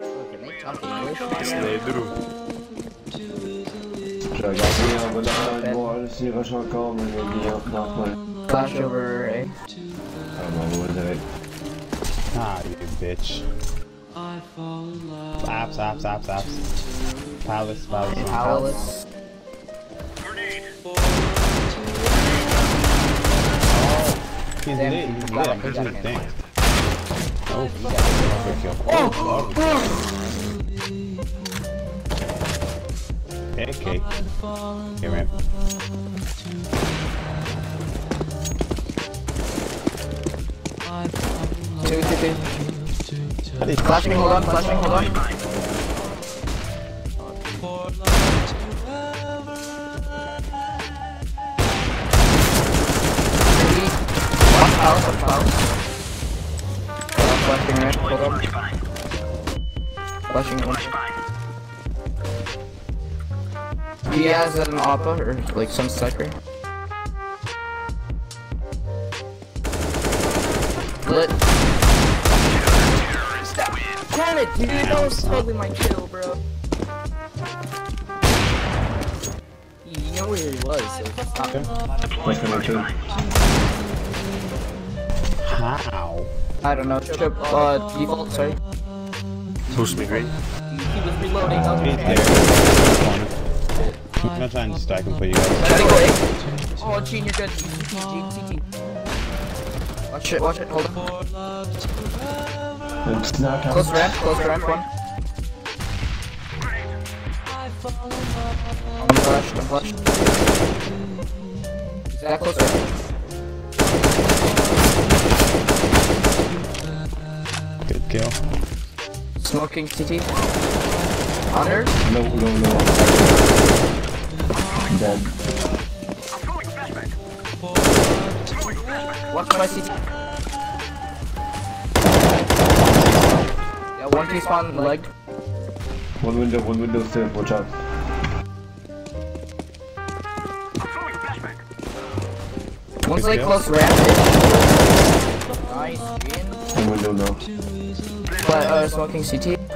Can they talk English? They do. Je regardais en regardant le voir s'il rush encore, mais il est bien dans le Flash over A. Ah bah ouais, direct. Ah, you bitch. Stop, stop, stop, stop. Palace, palace, Palace. He's Damn, lit, he he's got lit. it, I'm he pushing got his it. thing. Oh, fuck. kill. Oh, oh. Okay. Here, man. Two, two, two. How did Flashing, hold on, flashing, hold on. Three. Flashing right, hold on. Flashing one. He has an Appa or like some sucker. Lit. Damn it, dude, that was totally my kill, bro. You know where he was, so it's not What's gonna? How? I don't know. Trip, uh, default, sorry. Push me great. he was reloading. I was there. I'm gonna try and stack him for you guys. Try to go A. Oh, Gene, you're good. CT, CT. Watch it, watch it, hold on. It's not Close ramp, close ramp, one. I'm flashed, I'm flashed. Is that close ramp? Kill. Smoking CT. Under? No, no, no. I'm Dead. Watch my CT. Yeah, one T spawn in the leg. One window, one window still, watch out. One's Good like kill. close ramp. Nice, Gene. One window now. But, uh, smoking CT.